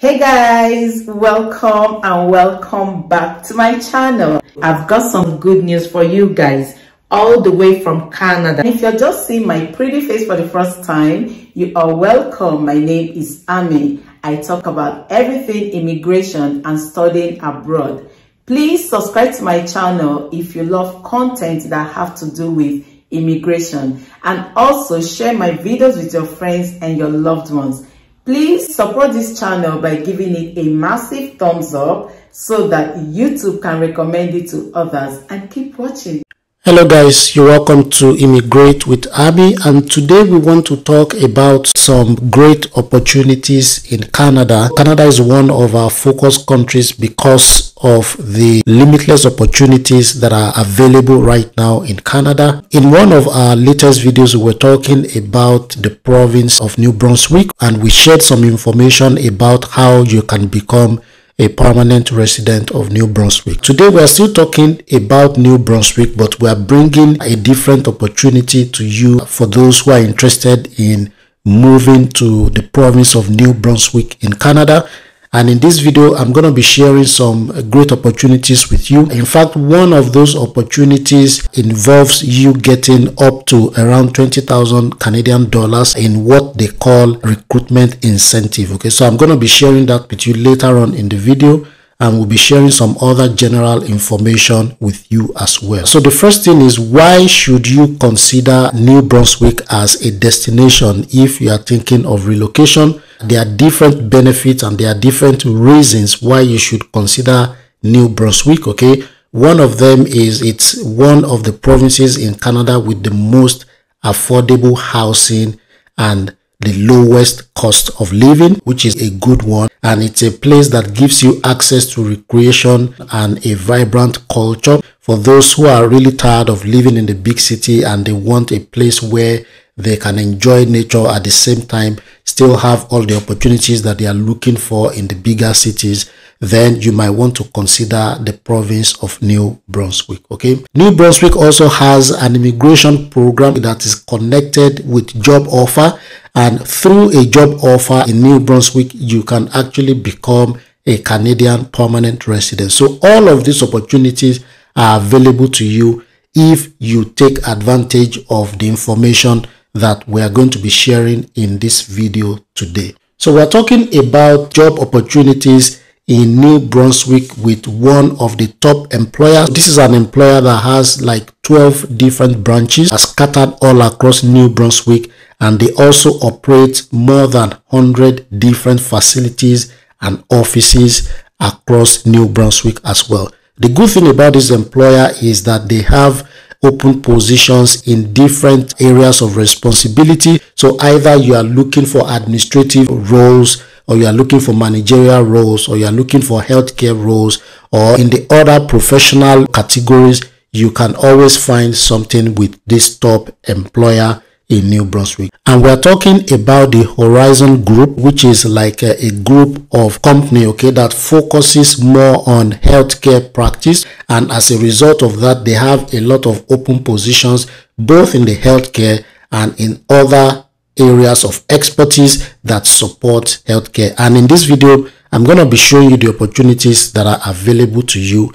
Hey guys, welcome and welcome back to my channel. I've got some good news for you guys all the way from Canada. If you're just seeing my pretty face for the first time, you are welcome. My name is Ammy. I talk about everything immigration and studying abroad. Please subscribe to my channel if you love content that have to do with immigration and also share my videos with your friends and your loved ones. Please support this channel by giving it a massive thumbs up so that YouTube can recommend it to others and keep watching. Hello guys, you're welcome to Immigrate with Ammy and today we want to talk about some great opportunities in Canada. Canada is one of our focus countries because of the limitless opportunities that are available right now in Canada. In one of our latest videos, we were talking about the province of New Brunswick and we shared some information about how you can become a permanent resident of New Brunswick. Today we are still talking about New Brunswick but we are bringing a different opportunity to you for those who are interested in moving to the province of New Brunswick in Canada and in this video i'm going to be sharing some great opportunities with you in fact one of those opportunities involves you getting up to around 20,000 canadian dollars in what they call recruitment incentive okay so i'm going to be sharing that with you later on in the video and we'll be sharing some other general information with you as well. So the first thing is why should you consider New Brunswick as a destination if you are thinking of relocation? There are different benefits and there are different reasons why you should consider New Brunswick, okay? One of them is it's one of the provinces in Canada with the most affordable housing and the lowest cost of living, which is a good one. And it's a place that gives you access to recreation and a vibrant culture. For those who are really tired of living in the big city and they want a place where they can enjoy nature at the same time, still have all the opportunities that they are looking for in the bigger cities, then you might want to consider the province of New Brunswick. Okay. New Brunswick also has an immigration program that is connected with job offer and through a job offer in New Brunswick, you can actually become a Canadian permanent resident. So all of these opportunities are available to you if you take advantage of the information that we are going to be sharing in this video today. So we're talking about job opportunities in New Brunswick with one of the top employers. This is an employer that has like 12 different branches scattered all across New Brunswick and they also operate more than 100 different facilities and offices across New Brunswick as well. The good thing about this employer is that they have open positions in different areas of responsibility. So either you are looking for administrative roles or you are looking for managerial roles or you are looking for healthcare roles or in the other professional categories, you can always find something with this top employer in New Brunswick. And we're talking about the Horizon Group, which is like a, a, group of company, okay, that focuses more on healthcare practice. And as a result of that, they have a lot of open positions, both in the healthcare and in other areas of expertise that support healthcare. And in this video, I'm going to be showing you the opportunities that are available to you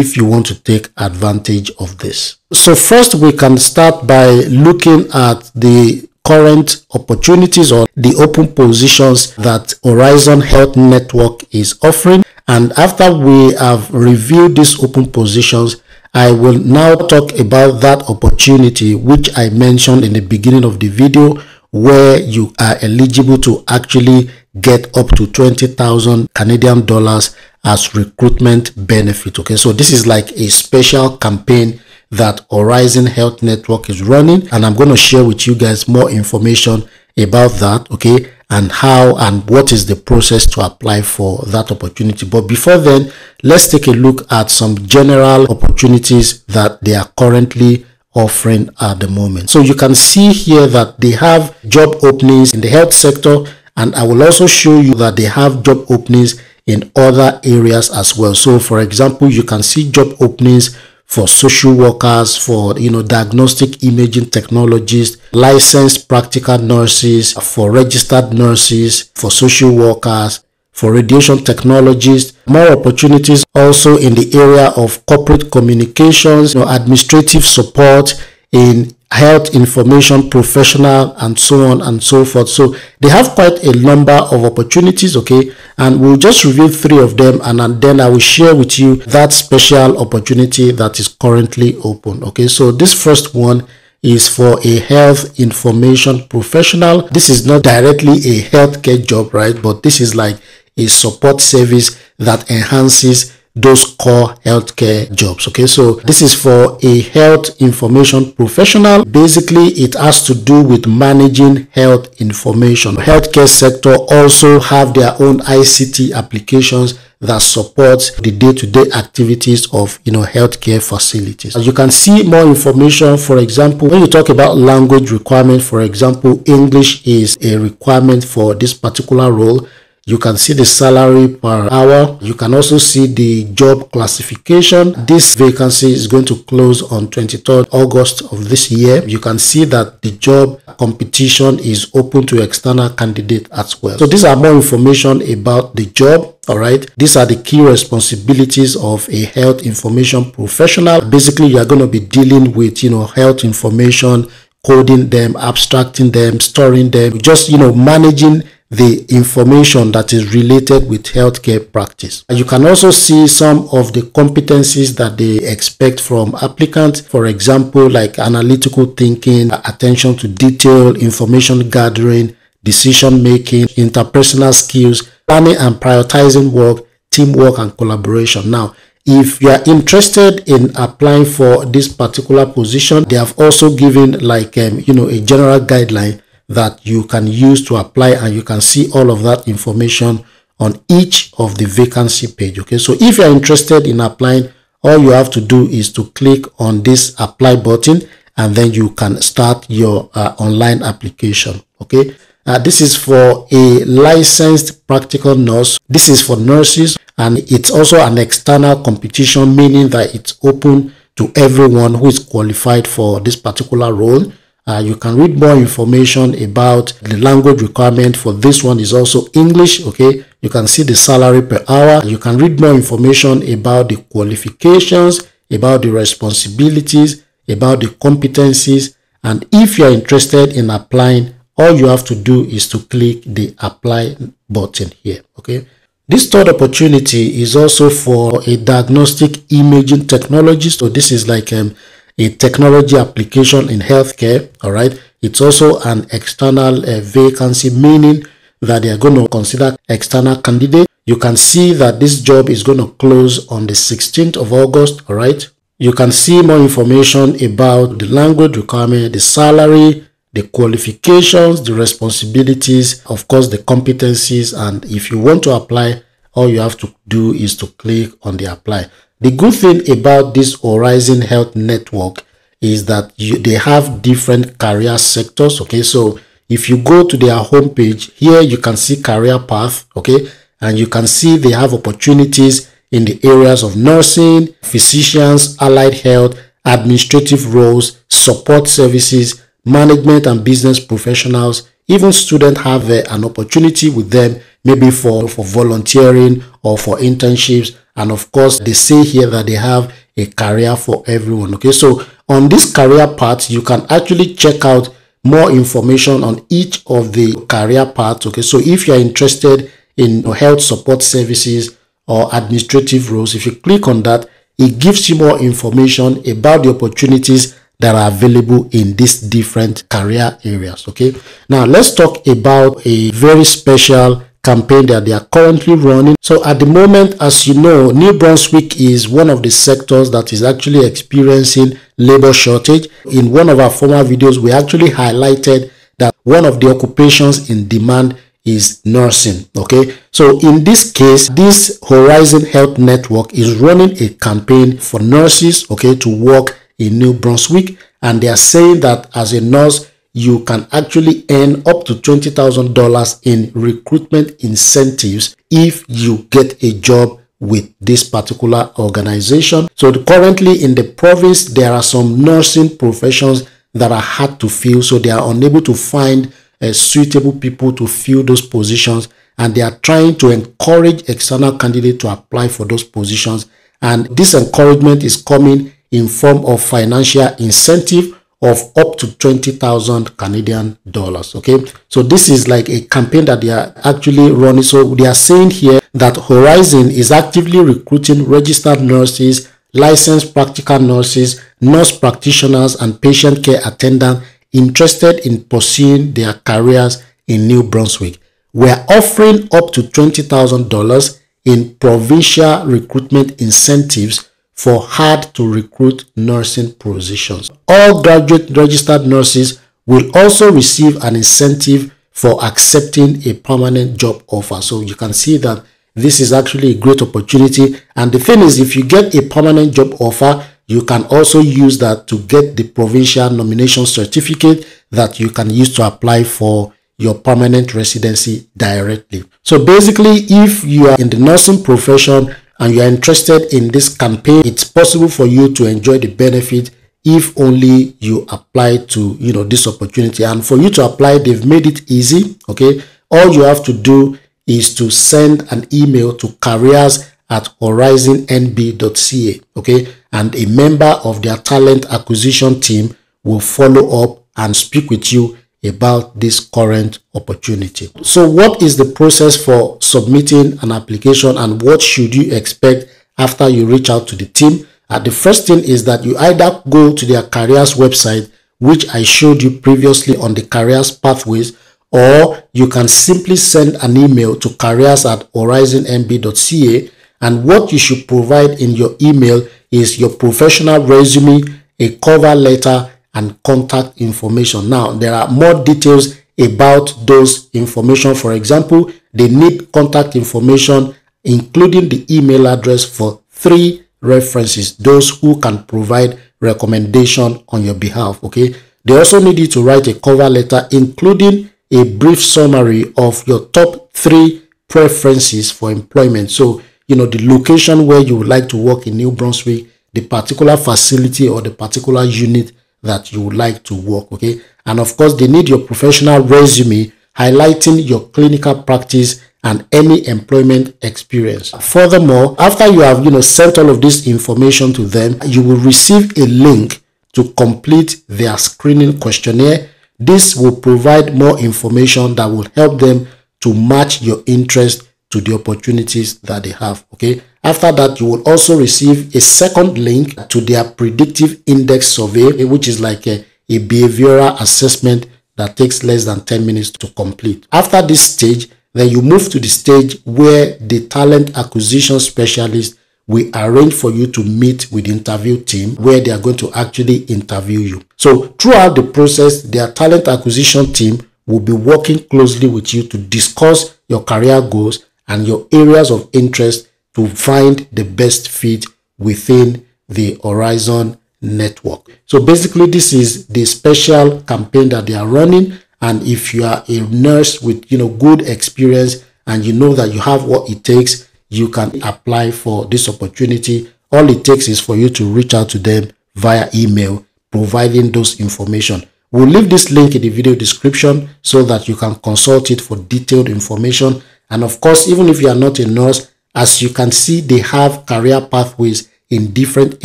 if you want to take advantage of this. So first we can start by looking at the current opportunities or the open positions that Horizon Health Network is offering. And after we have reviewed these open positions, I will now talk about that opportunity which I mentioned in the beginning of the video where you are eligible to actually get up to 20,000 Canadian dollars as recruitment benefit. Okay, so this is like a special campaign that Horizon Health Network is running, and I'm going to share with you guys more information about that. Okay, and how and what is the process to apply for that opportunity. But before then, let's take a look at some general opportunities that they are currently offering at the moment. So you can see here that they have job openings in the health sector and I will also show you that they have job openings in other areas as well. So for example, you can see job openings for social workers, for you know diagnostic imaging technologists, licensed practical nurses, for registered nurses, for social workers, for radiation technologists, more opportunities also in the area of corporate communications, you know, administrative support in health information professional and so on and so forth. So they have quite a number of opportunities okay? And we'll just review three of them and then i will share with you that special opportunity that is currently open okay? So this first one is for a health information professional. This is not directly a healthcare job right? But this is like a support service that enhances those core healthcare jobs. Okay, so this is for a health information professional. Basically, it has to do with managing health information. Healthcare sector also have their own ICT applications that supports the day-to-day -day activities of you know healthcare facilities. As you can see more information, for example, when you talk about language requirement, for example, English is a requirement for this particular role you can see the salary per hour. You can also see the job classification. This vacancy is going to close on 23rd August of this year. You can see that the job competition is open to external candidate as well. So these are more information about the job. All right. These are the key responsibilities of a health information professional. Basically, you are going to be dealing with, you know, health information, coding them, abstracting them, storing them, just, you know, managing the information that is related with healthcare practice. You can also see some of the competencies that they expect from applicants. For example, like analytical thinking, attention to detail, information gathering, decision making, interpersonal skills, planning and prioritizing work, teamwork and collaboration. Now, if you are interested in applying for this particular position, they have also given like, um, you know, a general guideline that you can use to apply and you can see all of that information on each of the vacancy page okay? So if you're interested in applying all you have to do is to click on this apply button and then you can start your uh, online application okay? Uh, this is for a licensed practical nurse. This is for nurses and it's also an external competition meaning that it's open to everyone who is qualified for this particular role uh, you can read more information about the language requirement for this one is also English. Okay, you can see the salary per hour. You can read more information about the qualifications, about the responsibilities, about the competencies. And if you're interested in applying, all you have to do is to click the apply button here. Okay. This third opportunity is also for a diagnostic imaging technologist. So this is like um, a technology application in healthcare all right? It's also an external uh, vacancy meaning that they are going to consider external candidate. You can see that this job is going to close on the 16th of august all right? You can see more information about the language requirement the salary the qualifications the responsibilities of course the competencies and if you want to apply all you have to do is to click on the apply the good thing about this Horizon Health Network is that you, they have different career sectors. Okay, so if you go to their homepage here, you can see career path. Okay, and you can see they have opportunities in the areas of nursing, physicians, allied health, administrative roles, support services, management and business professionals. Even students have uh, an opportunity with them, maybe for, for volunteering or for internships and of course they say here that they have a career for everyone okay? So on this career path you can actually check out more information on each of the career paths okay? So if you're interested in health support services or administrative roles if you click on that it gives you more information about the opportunities that are available in these different career areas okay? Now let's talk about a very special campaign that they are currently running. So at the moment, as you know, New Brunswick is one of the sectors that is actually experiencing labor shortage. In one of our former videos, we actually highlighted that one of the occupations in demand is nursing okay so in this case this horizon health network is running a campaign for nurses okay to work in new brunswick and they are saying that as a nurse you can actually earn up to $20,000 in recruitment incentives if you get a job with this particular organization. So currently in the province, there are some nursing professions that are hard to fill. So they are unable to find uh, suitable people to fill those positions. and they are trying to encourage external candidates to apply for those positions. And this encouragement is coming in form of financial incentive of up to 20,000 Canadian dollars. Okay. So this is like a campaign that they are actually running. So they are saying here that Horizon is actively recruiting registered nurses, licensed practical nurses, nurse practitioners, and patient care attendants interested in pursuing their careers in New Brunswick. We are offering up to $20,000 in provincial recruitment incentives for hard to recruit nursing positions. All graduate registered nurses will also receive an incentive for accepting a permanent job offer. So you can see that this is actually a great opportunity. And the thing is, if you get a permanent job offer, you can also use that to get the provincial nomination certificate that you can use to apply for your permanent residency directly. So basically, if you are in the nursing profession and you are interested in this campaign, it's possible for you to enjoy the benefit if only you apply to, you know, this opportunity. And for you to apply, they've made it easy. Okay. All you have to do is to send an email to careers at horizonnb.ca. Okay. And a member of their talent acquisition team will follow up and speak with you about this current opportunity. So what is the process for submitting an application and what should you expect after you reach out to the team? Uh, the first thing is that you either go to their careers website, which I showed you previously on the careers pathways, or you can simply send an email to careers at horizonnb.ca and what you should provide in your email is your professional resume, a cover letter, and contact information. Now, there are more details about those information. For example, they need contact information, including the email address for three references, those who can provide recommendation on your behalf. Okay. They also need you to write a cover letter, including a brief summary of your top three preferences for employment. So, you know, the location where you would like to work in New Brunswick, the particular facility or the particular unit that you would like to work okay? And of course they need your professional resume highlighting your clinical practice and any employment experience. Furthermore after you have you know sent all of this information to them you will receive a link to complete their screening questionnaire. This will provide more information that will help them to match your interest to the opportunities that they have okay after that, you will also receive a second link to their predictive index survey, eh, which is like a, a behavioral assessment that takes less than 10 minutes to complete. After this stage, then you move to the stage where the talent acquisition specialist will arrange for you to meet with the interview team where they are going to actually interview you. So throughout the process, their talent acquisition team will be working closely with you to discuss your career goals and your areas of interest to find the best fit within the Horizon network. So basically, this is the special campaign that they are running. And if you are a nurse with you know good experience and you know that you have what it takes, you can apply for this opportunity. All it takes is for you to reach out to them via email, providing those information. We'll leave this link in the video description so that you can consult it for detailed information. And of course, even if you are not a nurse, as you can see, they have career pathways in different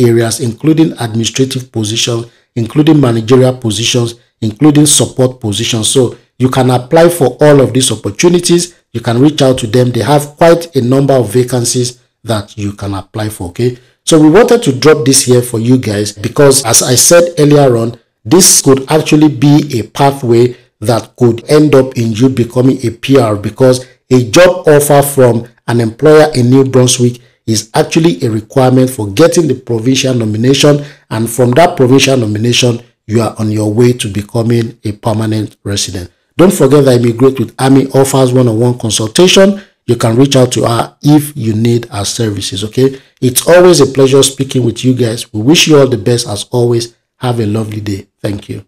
areas, including administrative positions, including managerial positions, including support positions. So you can apply for all of these opportunities. You can reach out to them. They have quite a number of vacancies that you can apply for. Okay. So we wanted to drop this here for you guys because as I said earlier on, this could actually be a pathway that could end up in you becoming a PR because a job offer from an employer in New Brunswick is actually a requirement for getting the provincial nomination and from that provincial nomination you are on your way to becoming a permanent resident. Don't forget that Immigrate with Ammy offers one-on-one -on -one consultation. You can reach out to her if you need our services, okay? It's always a pleasure speaking with you guys. We wish you all the best as always. Have a lovely day. Thank you.